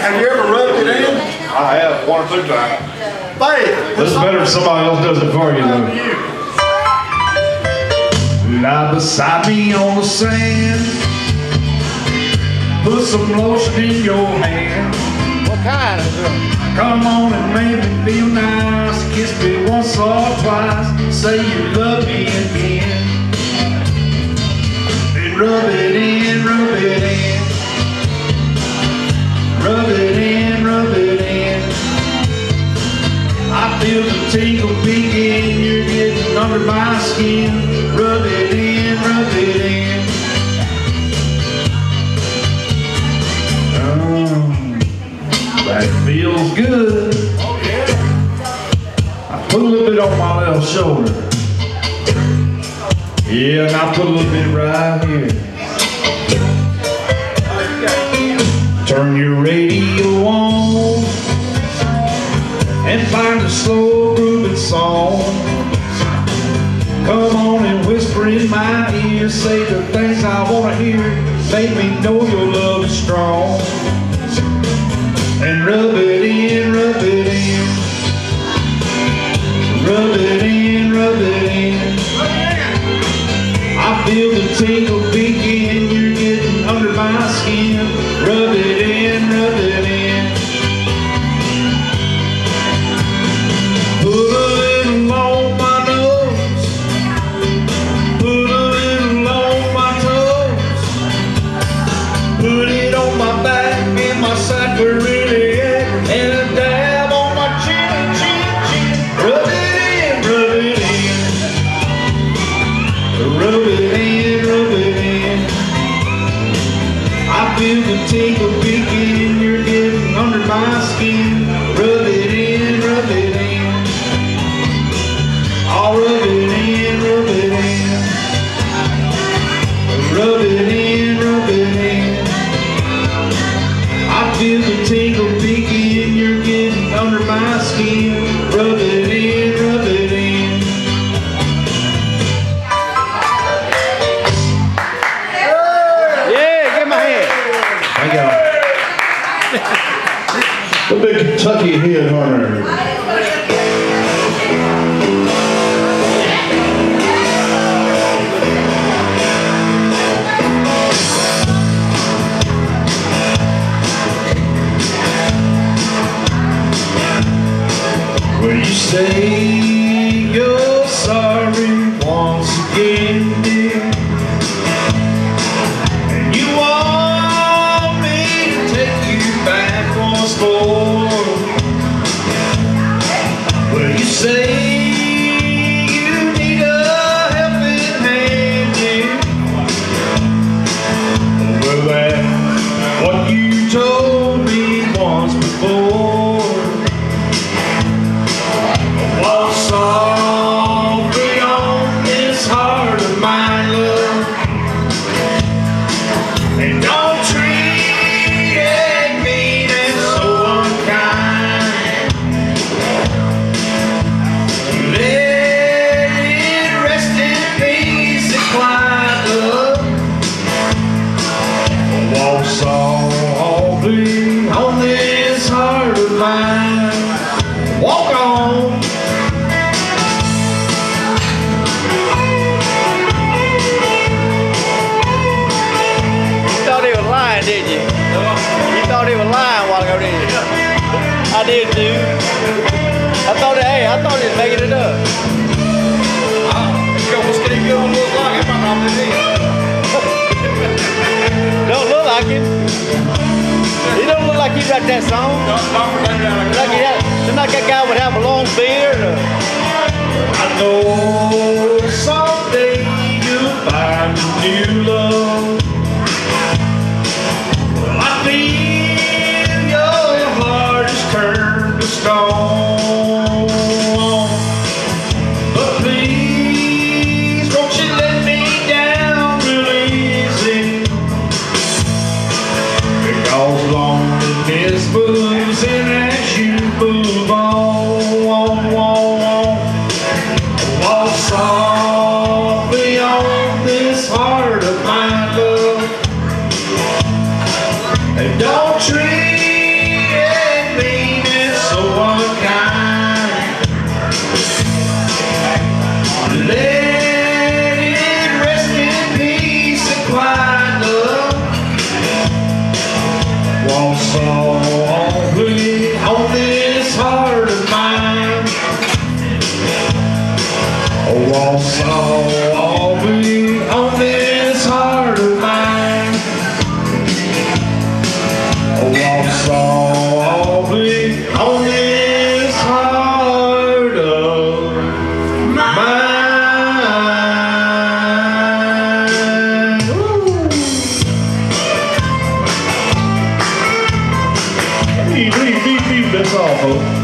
Have you ever rubbed it in? I have one or two times. Faith. That's better if somebody else does it for you, though. Lie beside me on the sand. Put some lotion in your hand. What kind is it? Come on and make me feel nice. Kiss me once or twice. Say you love me again. Then rub it in, rub it in. Rub it in, rub it in. I feel the tingle begin. You're getting under my skin. Rub it in, rub it in. Oh, that feels good. I put a little bit on my left shoulder. Yeah, and I put a little bit right here. Turn your radio on and find a slow grooving song. Come on and whisper in my ear, say the things I wanna hear. Make me know your love is strong. I feel Kentucky head hunter. Will did too. I thought, hey, I thought he was making it up. Don't look like it. He don't look like he got that song. Like he had, like that guy would have a long beard. Or, I know someday you'll find a new love. Off, folks.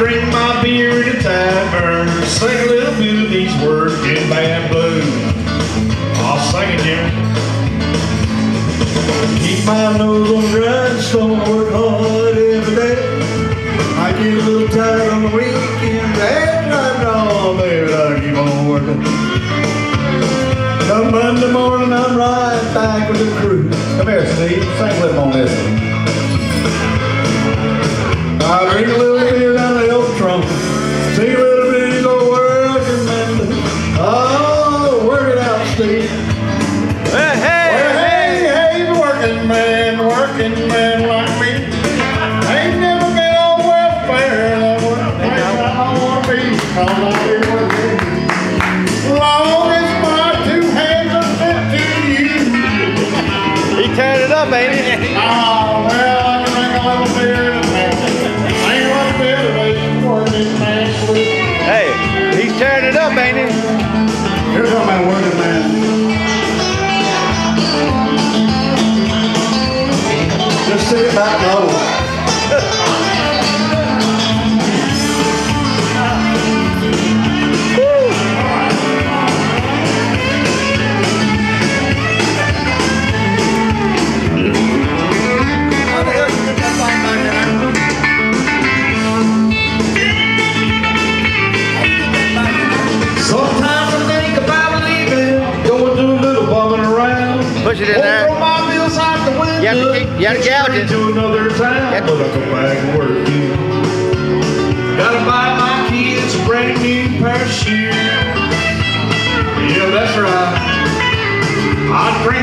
Drink my beer in a tavern, sing a little bit of these working man blues. I'll sing it, Jimmy. Keep my nose on the grindstone, work hard every day. I get a little tired on the weekend, and I know, baby, I keep on working. Come Monday morning, I'm right back with the crew. Come here, Steve, sing with me on this one. I drink a little beer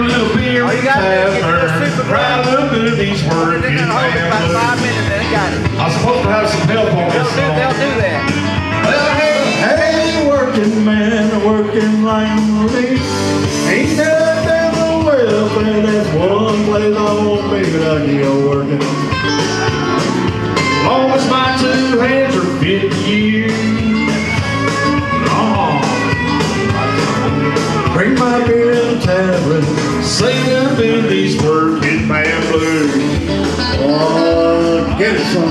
a little beer. All you gotta do is get super little of Put working in there, hold it about five minutes, then it got it. I'm supposed to have some help on They'll this do, they'll do that. Well, hey, hey, working man, working like me. Ain't nothing the welfare, that's one place I won't be, but keep on working. Long as my two hands are fit to. Oh. Bring my beer in sing bit of these working man blues. Oh, get it some.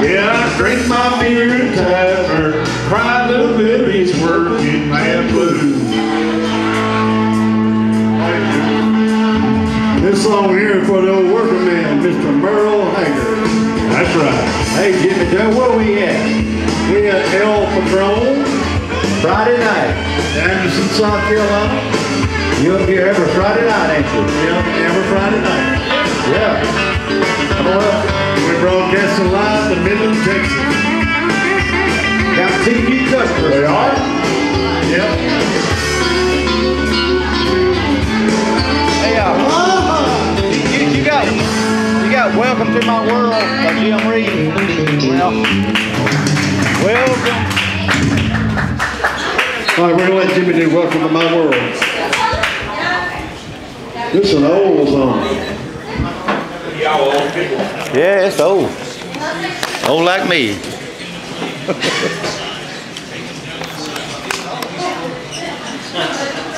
Yeah, I drink my beer in tavern, cry little these working man blues. This song here for the old working man, Mr. Merle Haggard. That's right. Hey, Jimmy Joe, where we at? We at El Patron, Friday night, Anderson, South Carolina. You'll be here every Friday night, ain't you? Yeah, every Friday night. Yeah. Come on up. We're broadcasting live in Midland, Texas. Got TV customers. They are? Yep. Hey, uh, you, you got, you got "Welcome to My World" by Jim Reed. Well, welcome. All right, we're gonna let Jimmy do Welcome to My World. This is an old song. Yeah, it's old. Old like me.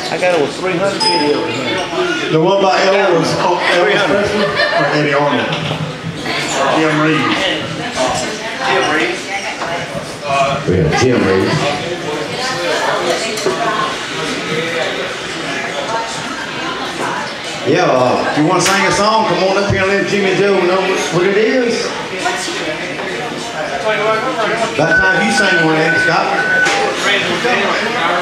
I got over 300 videos here. The one by Elvis, oh, Elvis 300. Presley or Eddy Arnold? Jim Reed. Jim Reed. We have Jim Reeves. Yeah, uh, if you want to sing a song, come on up here and let Jimmy Joe know what it is. About time you sang one, Andy Scott.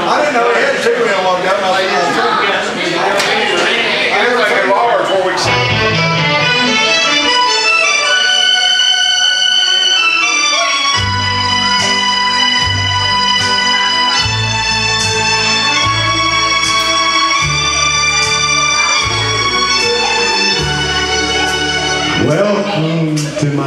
I didn't know he had two in one go. No,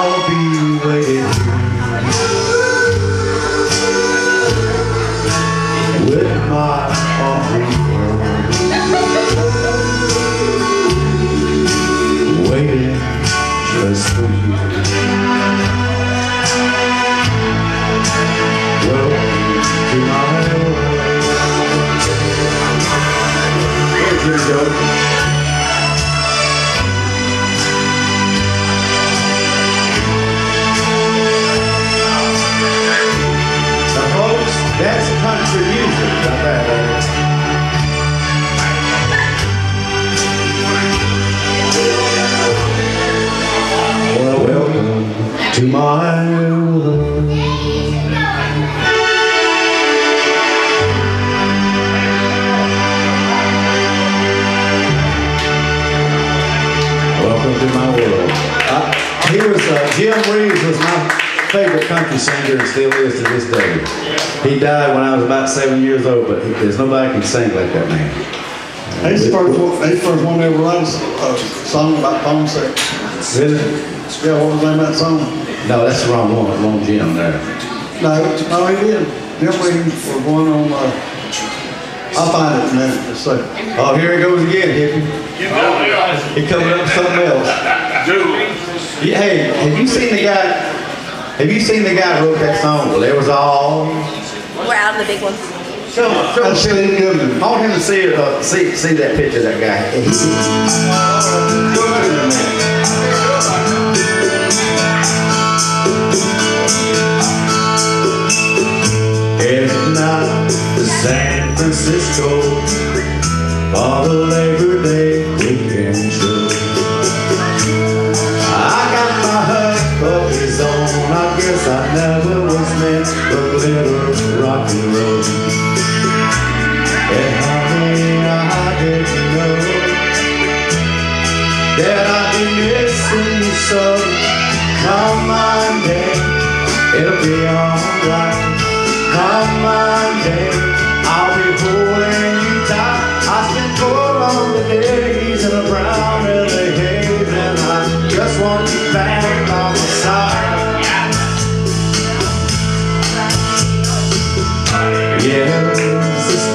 I'll be waiting my. Welcome to my world. Uh, he was, uh, Jim Reeves was my favorite country singer and still is to this day. He died when I was about seven years old, but he, there's nobody can sing like that man. He's the first one, he's the first one to ever write a song about phone sex. Really? Yeah, what was the name of that song? No, that's the wrong one, wrong Jim there. No, no, he did. Jim Reeves was one on, uh, I'll find it in a minute, just a. Oh, here he goes again, hippie. He coming up with something else. Yeah, Hey, have you seen the guy? Have you seen the guy who wrote that song? Well, there was all. We're out of the big ones. Show, show That's Steve Goodman. I want him to see it. Uh, see, see that picture of that guy. Francisco. For the Labor Day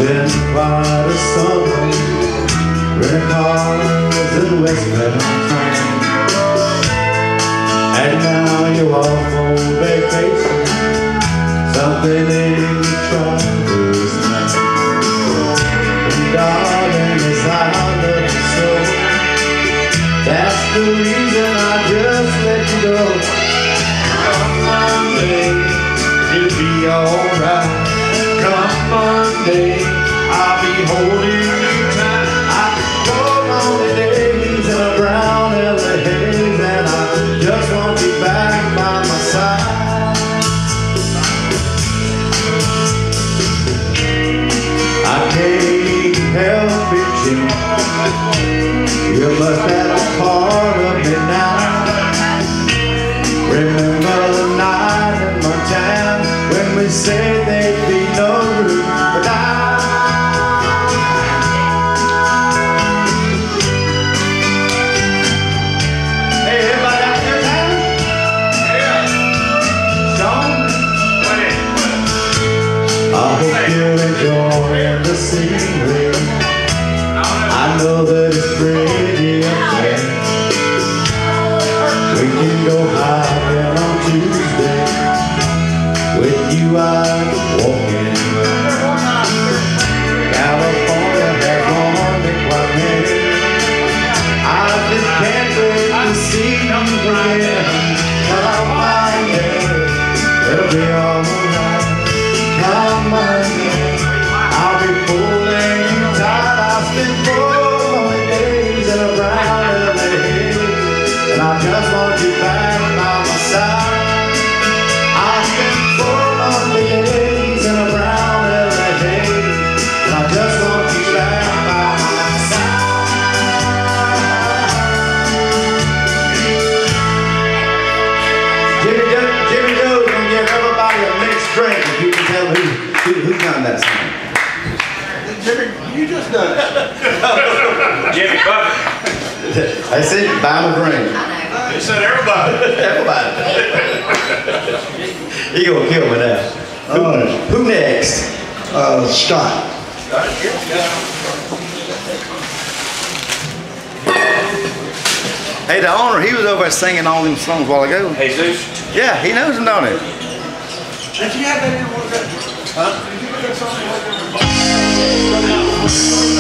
been quite a summer Rent cars and whispered on trains And now you're off on vacation. Something in the troubles and Darling, as I love you so That's the reason I just let you go. Come Monday, you'll be alright. Come Monday I'll be holding you tight. I don't want it. I know that it's pretty up there We can go Jimmy Buffett. They said Bama Green. They said everybody. everybody. he gonna kill me now. Uh, who, who, next? Uh, Scott. Hey, the owner, he was over singing all them songs a while ago. Hey, Zeus? Yeah, he knows them, don't he? Did you have that in Huh? Yes.